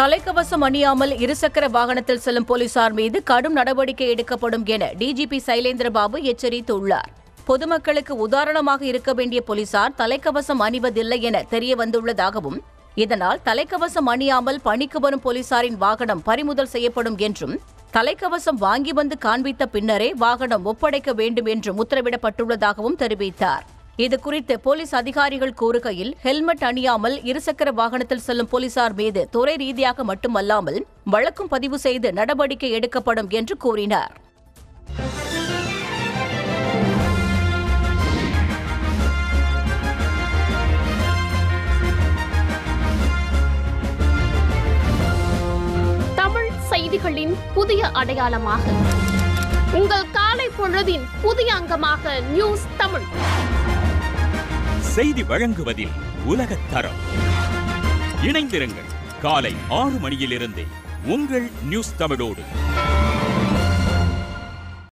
தலைக்கவசம் அணியாமல் இருசக்கர வாகனத்தில் செல்லும் போலீசார் மீது கடும் நடவடிக்கை எடுக்கப்படும் என டிஜிபி சைலேந்திரபாபு எச்சரித்துள்ளார். பொதுமக்களுக்கு உதாரணமாக இருக்க வேண்டிய போலீசார் தலைக்கவசம் அணிவதில்லை என தெரிய வந்துள்ளதாகவும் இதனால் தலைக்கவசம் அணியாமல் பணிக்கு வரும் போலீசாரின் வாகனம் பறிமுதல் செய்யப்படும் என்றும் தலைக்கவசம் வாங்கி வந்து காண்பித்த பின்னரே வாகனம் ஒப்படைக்க வேண்டும் என்றும் உத்தரவிடப்பட்டுள்ளதாகவும் தெரிவித்தார். இது குறித்து போலீஸ் அதிகாரிகள் கூறுகையில் ஹெல்மெட் அணியாமல் இருசக்கர வாகனத்தில் செல்லும் போலீசார் மீது துறை ரீதியாக மட்டுமல்லாமல் வழக்கும் பதிவு செய்து நடவடிக்கை எடுக்கப்படும் என்று கூறினார். தமிழ் செய்திகளின் புதிய அடையாளமாக. உங்கள் காலை பொழுதின் புதிய அங்கமாக நியூஸ் தமிழ். செய்தி வழங்குவதில் உலக தரம். இணைந்திருங்கள். காலை ஆறு மணியிலிருந்தே உங்கள் நியூஸ் தமிழோடு.